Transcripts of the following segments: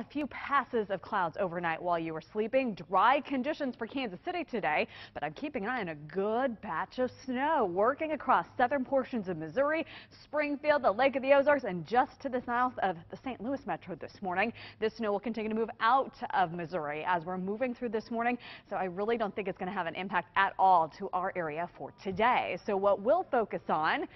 a few passes of clouds overnight while you were sleeping. Dry conditions for Kansas City today, but I'm keeping an eye on a good batch of snow working across southern portions of Missouri, Springfield, the Lake of the Ozarks, and just to the south of the St. Louis metro this morning. This snow will continue to move out of Missouri as we're moving through this morning, so I really don't think it's going to have an impact at all to our area for today. So what we'll focus on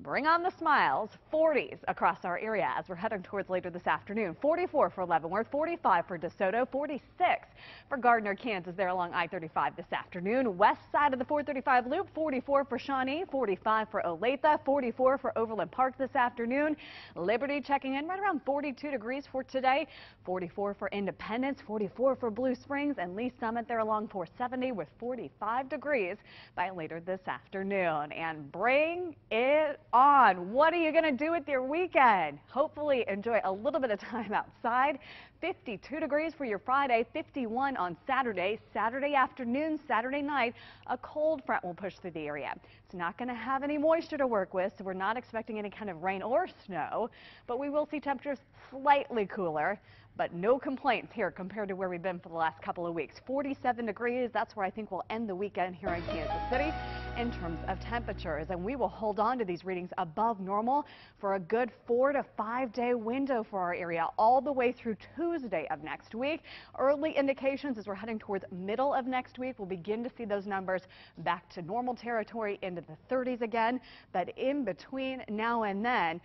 Bring on the smiles. 40s across our area as we're heading towards later this afternoon. 44 for Leavenworth, 45 for DeSoto, 46 for Gardner, Kansas there along I-35 this afternoon. West side of the 435 loop, 44 for Shawnee, 45 for Olathe, 44 for Overland Park this afternoon. Liberty checking in right around 42 degrees for today. 44 for Independence, 44 for Blue Springs, and Lee's Summit there along 470 with 45 degrees by later this afternoon. And bring it on. What are you going to do with your weekend? Hopefully enjoy a little bit of time outside. 52 degrees for your Friday, 51 on Saturday. Saturday afternoon, Saturday night, a cold front will push through the area. It's not going to have any moisture to work with, so we're not expecting any kind of rain or snow, but we will see temperatures slightly cooler but no complaints here compared to where we've been for the last couple of weeks. 47 degrees, that's where I think we'll end the weekend here in Kansas City in terms of temperatures. And we will hold on to these readings above normal for a good four to five day window for our area all the way through Tuesday of next week. Early indications as we're heading towards middle of next week, we'll begin to see those numbers back to normal territory into the 30s again. But in between now and then,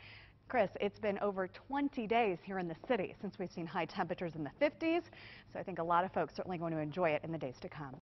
Chris, it's been over 20 days here in the city since we've seen high temperatures in the 50s, so I think a lot of folks certainly going to enjoy it in the days to come.